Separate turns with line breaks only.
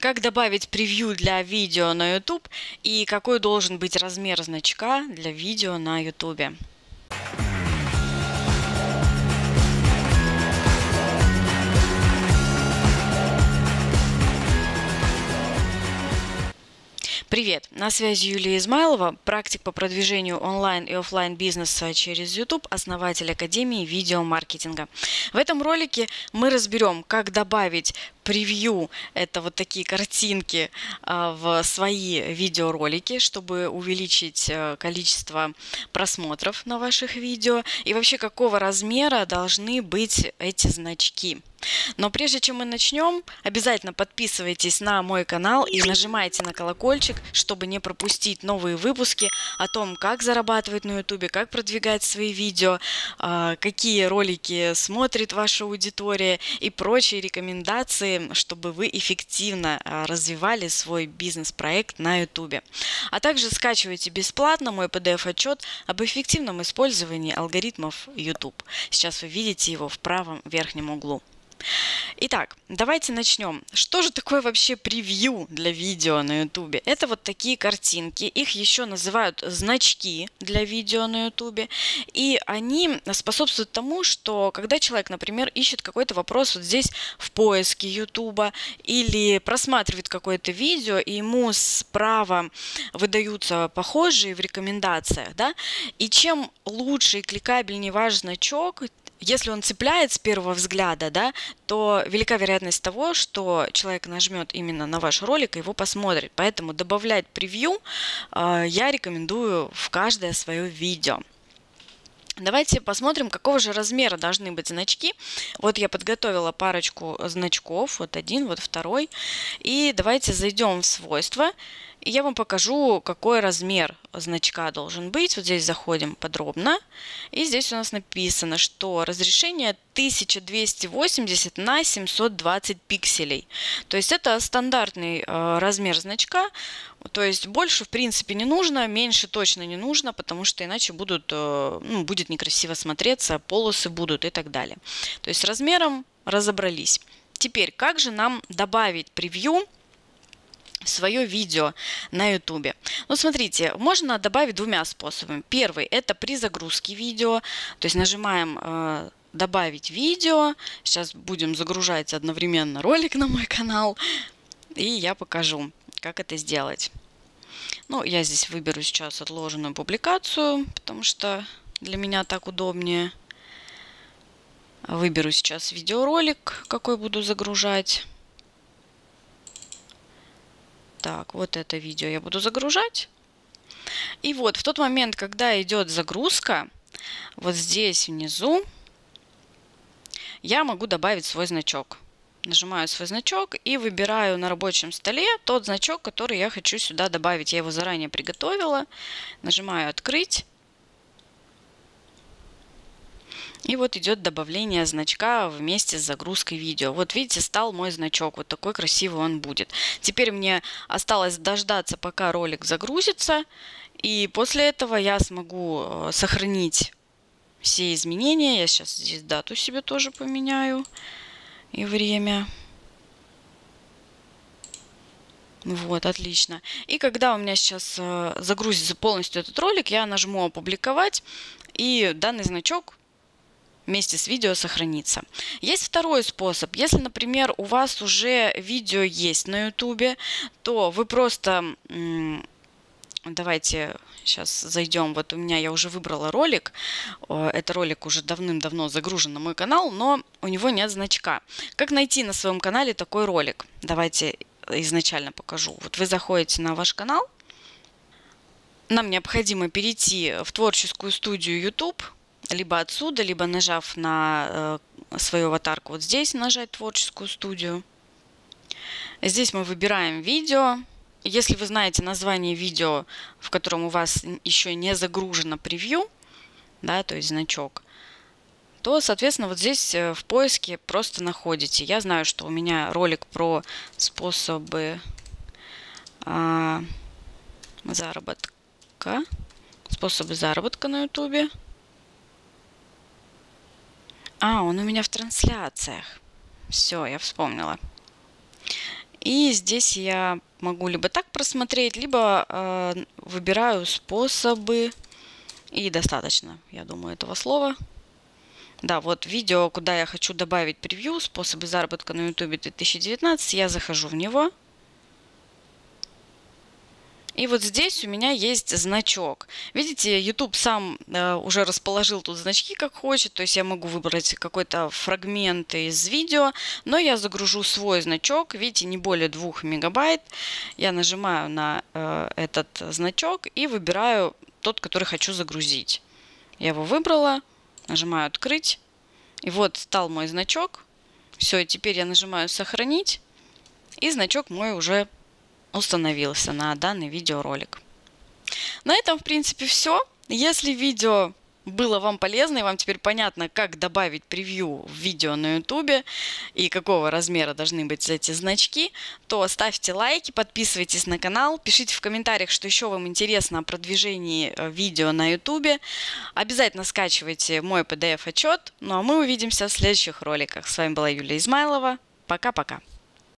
Как добавить превью для видео на YouTube и какой должен быть размер значка для видео на YouTube. Привет! На связи Юлия Измайлова, практик по продвижению онлайн и офлайн бизнеса через YouTube, основатель Академии видеомаркетинга. В этом ролике мы разберем, как добавить превью, это вот такие картинки а, в свои видеоролики, чтобы увеличить э, количество просмотров на ваших видео. И вообще какого размера должны быть эти значки. Но прежде чем мы начнем, обязательно подписывайтесь на мой канал и нажимайте на колокольчик, чтобы не пропустить новые выпуски о том, как зарабатывать на YouTube, как продвигать свои видео, а, какие ролики смотрит ваша аудитория и прочие рекомендации, чтобы вы эффективно а, развивали свой бизнес-проект на YouTube. А также скачивайте бесплатно мой PDF-отчет об эффективном использовании алгоритмов YouTube. Сейчас вы видите его в правом верхнем углу. Итак, давайте начнем. Что же такое вообще превью для видео на YouTube? Это вот такие картинки. Их еще называют значки для видео на YouTube. И они способствуют тому, что когда человек, например, ищет какой-то вопрос вот здесь в поиске YouTube или просматривает какое-то видео, и ему справа выдаются похожие в рекомендациях, да, и чем лучше и кликабельнее ваш значок, если он цепляет с первого взгляда, да, то велика вероятность того, что человек нажмет именно на ваш ролик и его посмотрит. Поэтому добавлять превью э, я рекомендую в каждое свое видео. Давайте посмотрим, какого же размера должны быть значки. Вот я подготовила парочку значков, вот один, вот второй. И давайте зайдем в свойства. И я вам покажу, какой размер значка должен быть. Вот здесь заходим подробно. И здесь у нас написано, что разрешение 1280 на 720 пикселей. То есть это стандартный э, размер значка. То есть больше в принципе не нужно, меньше точно не нужно, потому что иначе будут, э, ну, будет некрасиво смотреться, полосы будут и так далее. То есть с размером разобрались. Теперь, как же нам добавить превью свое видео на YouTube. Ну, смотрите, можно добавить двумя способами. Первый – это при загрузке видео, то есть нажимаем э, «Добавить видео». Сейчас будем загружать одновременно ролик на мой канал, и я покажу, как это сделать. Ну, я здесь выберу сейчас отложенную публикацию, потому что для меня так удобнее. Выберу сейчас видеоролик, какой буду загружать. Так, вот это видео я буду загружать. И вот в тот момент, когда идет загрузка, вот здесь внизу я могу добавить свой значок. Нажимаю свой значок и выбираю на рабочем столе тот значок, который я хочу сюда добавить. Я его заранее приготовила. Нажимаю «Открыть». И вот идет добавление значка вместе с загрузкой видео. Вот видите, стал мой значок. Вот такой красивый он будет. Теперь мне осталось дождаться, пока ролик загрузится. И после этого я смогу э, сохранить все изменения. Я сейчас здесь дату себе тоже поменяю. И время. Вот, отлично. И когда у меня сейчас э, загрузится полностью этот ролик, я нажму «Опубликовать», и данный значок вместе с видео сохранится. Есть второй способ. Если, например, у вас уже видео есть на YouTube, то вы просто... Давайте сейчас зайдем. Вот у меня я уже выбрала ролик. Это ролик уже давным-давно загружен на мой канал, но у него нет значка. Как найти на своем канале такой ролик? Давайте изначально покажу. Вот вы заходите на ваш канал. Нам необходимо перейти в творческую студию YouTube либо отсюда, либо нажав на э, свою аватарку вот здесь, нажать творческую студию. Здесь мы выбираем видео. Если вы знаете название видео, в котором у вас еще не загружено превью, да, то есть значок, то, соответственно, вот здесь э, в поиске просто находите. Я знаю, что у меня ролик про способы а, заработка, способы заработка на YouTube. А, он у меня в трансляциях. Все, я вспомнила. И здесь я могу либо так просмотреть, либо э, выбираю способы. И достаточно, я думаю, этого слова. Да, вот видео, куда я хочу добавить превью, способы заработка на YouTube 2019, я захожу в него. И вот здесь у меня есть значок. Видите, YouTube сам э, уже расположил тут значки как хочет, то есть я могу выбрать какой-то фрагмент из видео, но я загружу свой значок, видите, не более 2 мегабайт. Я нажимаю на э, этот значок и выбираю тот, который хочу загрузить. Я его выбрала, нажимаю «Открыть», и вот стал мой значок. Все, теперь я нажимаю «Сохранить», и значок мой уже установился на данный видеоролик. На этом, в принципе, все. Если видео было вам полезно и вам теперь понятно, как добавить превью в видео на YouTube и какого размера должны быть эти значки, то ставьте лайки, подписывайтесь на канал, пишите в комментариях, что еще вам интересно о продвижении э, видео на YouTube. Обязательно скачивайте мой PDF-отчет. Ну а мы увидимся в следующих роликах. С вами была Юлия Измайлова. Пока-пока.